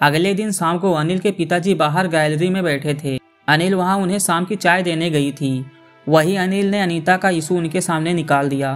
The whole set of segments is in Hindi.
अगले दिन शाम को अनिल के पिताजी बाहर गैलरी में बैठे थे। अनिल वहाँ उन्हें शाम की चाय देने गई थी। वही अनिल ने अनीता का इशू उनके सामने निकाल दिया।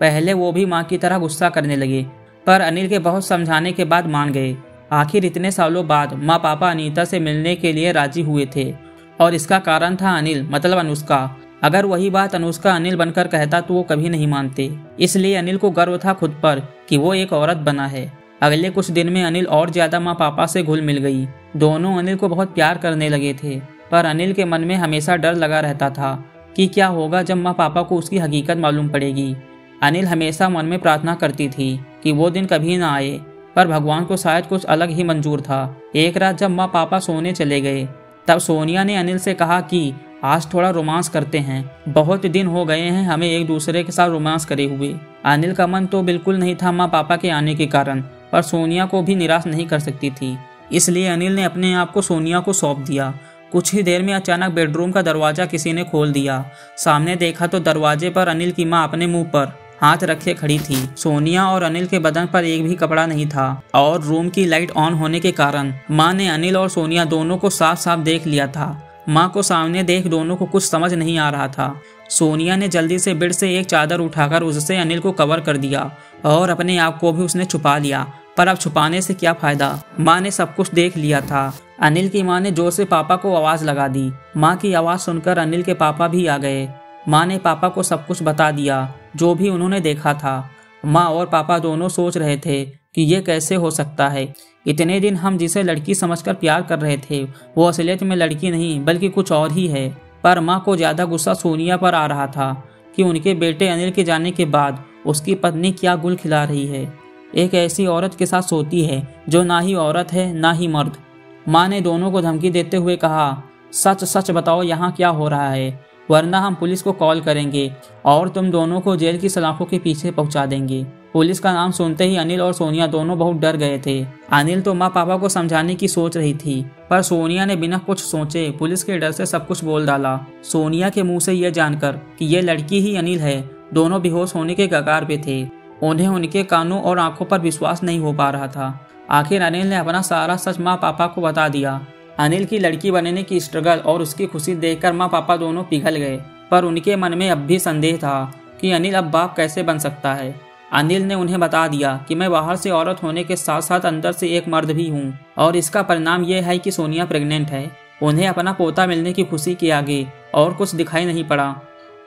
पहले वो भी माँ की तरह गुस्सा करने लगे, पर अनिल के बहुत समझाने के बाद मान गए। आखिर इतने सालों बाद माँ पापा अनीता से मिलने के लिए राज़ी हुए थे, और इसका कारण था अनिल मतलब अनुष्का। अगर वही बात अनुष्का अनिल बनकर कहता तो वो कभी नहीं मानते। इसलिए अनिल को गर्व था खुद पर कि वो एक औरत बना है। अगले कुछ दिन में अनिल और ज़्यादा माँ पापा से घुल मिल गई। दोनों अनिल को बहुत प्यार करने लगे थे, पर अनिल के मन में हमेशा डर लगा रहता था कि क्या होगा जब माँ पापा को उसकी हकीकत मालूम पड़ेगी। अनिल हमेशा मन में प्रार्थना करती थी कि वो दिन कभी ना आए, पर भगवान को शायद कुछ अलग ही मंजूर था। एक रात जब माँ पापा सोने चले गए, तब सोनिया ने अनिल से कहा कि आज थोड़ा रोमांस करते हैं, बहुत दिन हो गए हैं हमें एक दूसरे के साथ रोमांस करे हुए। अनिल का मन तो बिल्कुल नहीं था माँ पापा के आने के कारण पर सोनिया को भी निराश नहीं कर सकती थी। इसलिए अनिल ने अपने आप को सोनिया को सौंप दिया। कुछ ही देर में अचानक बेडरूम का दरवाज़ा किसी ने खोल दिया। सामने देखा तो दरवाजे पर अनिल की माँ अपने मुँह पर हाथ रखे खड़ी थी। सोनिया और अनिल के बदन पर एक भी कपड़ा नहीं था और रूम की लाइट ऑन होने के कारण माँ ने अनिल और सोनिया दोनों को साफ़ साफ़ देख लिया था। माँ को सामने देख दोनों को कुछ समझ नहीं आ रहा था। सोनिया ने जल्दी से बेड से एक चादर उठाकर उससे अनिल को कवर कर दिया और अपने आप को भी उसने छुपा लिया। पर अब छुपाने से क्या फ़ायदा? माँ ने सब कुछ देख लिया था। अनिल की माँ ने ज़ोर से पापा को आवाज़ लगा दी। माँ की आवाज़ सुनकर अनिल के पापा भी आ गए। माँ ने पापा को सब कुछ बता दिया, जो भी उन्होंने देखा था। माँ और पापा दोनों सोच रहे थे कि ये कैसे हो सकता है। इतने दिन हम जिसे लड़की समझकर प्यार कर रहे थे, वो असलियत में लड़की नहीं, बल्कि कुछ और ही है। पर माँ को ज़्यादा गुस्सा सोनिया पर आ रहा था कि उनके बेटे अनिल के जाने के बाद उसकी पत्नी क्या गुल खिला रही है। एक ऐसी औरत के साथ सोती है, जो ना ही औरत है, ना ही मर्द। माँ ने दोनों को धमकी देते हुए कहा, सच सच बताओ, यहाँ क्या हो रहा है? वरना हम पुलिस को कॉल करेंगे, और तुम दोनों को जेल की सलाखों के पीछे पहुँचा देंगे। पुलिस का नाम सुनते ही अनिल और सोनिया दोनों बहुत डर गए थे। अनिल तो माँ पापा को समझाने की सोच रही थी, पर सोनिया ने बिना कुछ सोचे पुलिस के डर से सब कुछ बोल डाला। सोनिया के मुँह से यह जानकर कि यह लड़की ही अनिल है, दोनों बेहोश होने के कगार पे थे। उन्हें उनके कानों और आँखों पर विश्वास नहीं हो पा रहा था। आखिर अनिल ने अपना सारा सच माँ पापा को बता दिया। अनिल की लड़की बनने की स्ट्रगल और उसकी खुशी देखकर माँ पापा दोनों पिघल गए, पर उनके मन में अब भी संदेह था कि अनिल अब बाप कैसे बन सकता है। अनिल ने उन्हें बता दिया कि मैं बाहर से औरत होने के साथ साथ अंदर से एक मर्द भी हूँ, और इसका परिणाम यह है कि सोनिया प्रेग्नेंट है। उन्हें अपना पोता मिलने की खुशी के आगे और कुछ दिखाई नहीं पड़ा।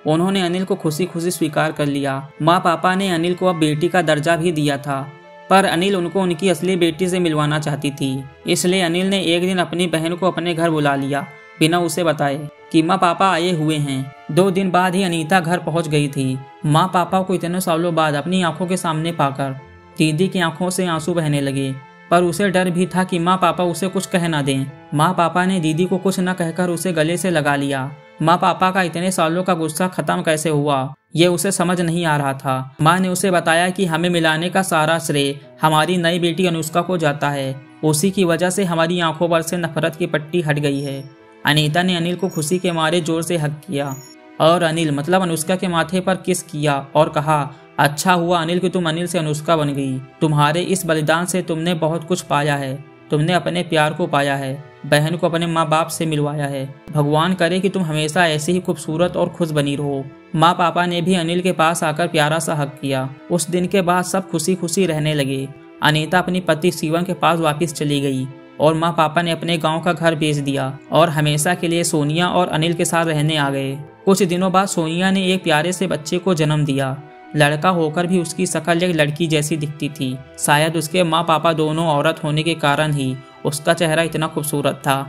उन्होंने अनिल को खुशी खुशी स्वीकार कर लिया। माँ पापा ने अनिल को अब बेटी का दर्जा भी दिया था, पर अनिल उनको उनकी असली बेटी से मिलवाना चाहती थी। इसलिए अनिल ने एक दिन अपनी बहन को अपने घर बुला लिया, बिना उसे बताए, कि माँ पापा आए हुए हैं। दो दिन बाद ही अनीता घर पहुँच गई थी। माँ पापा को इतने सालों बाद अपनी आँखों के सामने पाकर, दीदी की आँखों से आँसू बहने लगे, पर उसे डर भी था कि माँ पापा उसे कुछ कह ना दें। माँ पापा ने दीदी को कुछ न कहकर उसे गले से लगा लिया। माँ पापा का इतने सालों का गुस्सा खत्म कैसे हुआ? ये उसे समझ नहीं आ रहा था। माँ ने उसे बताया कि हमें मिलाने का सारा श्रेय हमारी नई बेटी अनुष्का को जाता है। उसी की वजह से हमारी आँखों पर से नफरत की पट्टी हट गई है। अनीता ने अनिल को खुशी के मारे ज़ोर से हक किया। और अनिल मतलब अनुष्का के माथे पर किस किया और कहा अच्छा हुआ अनिल कि तुम अनिल से अनुष्का बन गई। तुम्हारे इस बलिदान से तुमने बहुत कुछ पाया है। तुमने अपने प्यार को पाया है, बहन को अपने माँ बाप से मिलवाया है। भगवान करे कि तुम हमेशा ऐसे ही खूबसूरत और खुश बनी रहो। माँ पापा ने भी अनिल के पास आकर प्यारा सा हक किया। उस दिन के बाद सब खुशी खुशी रहने लगे। अनीता अपनी पति शिवम के पास वापस चली गई और माँ पापा ने अपने गाँव का घर बेच दिया और हमेशा के लिए सोनिया और अनिल के साथ रहने आ गए। कुछ दिनों बाद सोनिया ने एक प्यारे से बच्चे को जन्म दिया। लड़का होकर भी उसकी शकल एक लड़की जैसी दिखती थी। शायद उसके माँ पापा दोनों औरत होने के कारण ही उसका चेहरा इतना खूबसूरत था।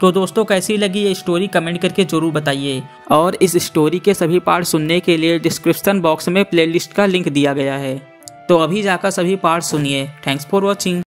तो दोस्तों, कैसी लगी ये स्टोरी कमेंट करके ज़रूर बताइए। और इस स्टोरी के सभी पार्ट सुनने के लिए डिस्क्रिप्शन बॉक्स में प्लेलिस्ट का लिंक दिया गया है। तो अभी जाकर सभी पार्ट सुनिए। Thanks for watching